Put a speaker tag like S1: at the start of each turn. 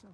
S1: So